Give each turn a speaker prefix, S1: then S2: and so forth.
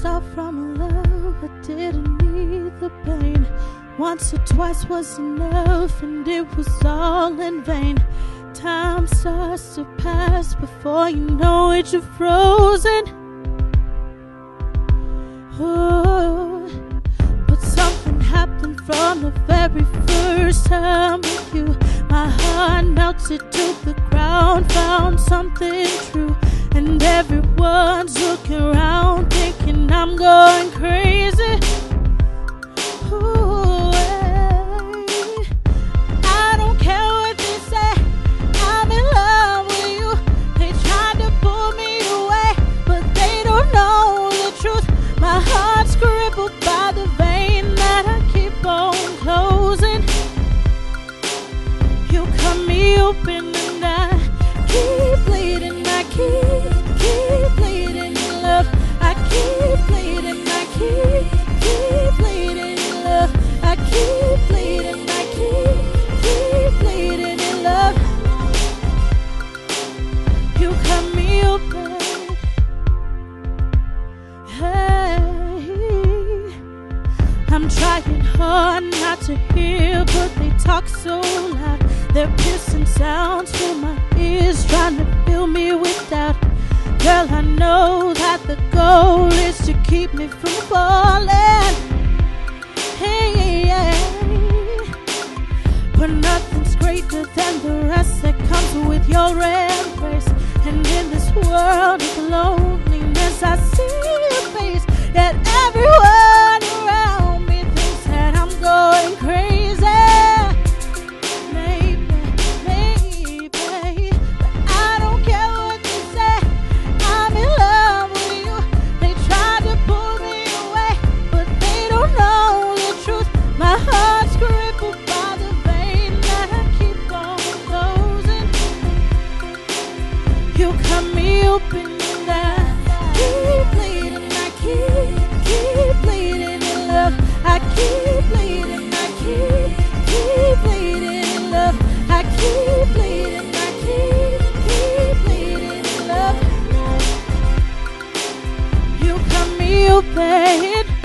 S1: stop from love. I didn't need the pain. Once or twice was enough, and it was all in vain. Time starts to pass before you know it, you're frozen. Oh, but something happened from the very first time with you. My heart melted to the ground, found something true. And everyone's looking around, thinking I'm going hard not to hear, but they talk so loud. They're piercing sounds to my ears, trying to fill me with doubt. Girl, I know that the goal is to keep me from falling. Hey, yeah. But nothing's greater than the rest that comes with your embrace. And in this world of loneliness, I see open and I keep bleeding. I keep, keep bleeding in love. I keep bleeding. I keep, keep bleeding in love. I keep bleeding. I keep, keep bleeding in love. You me open,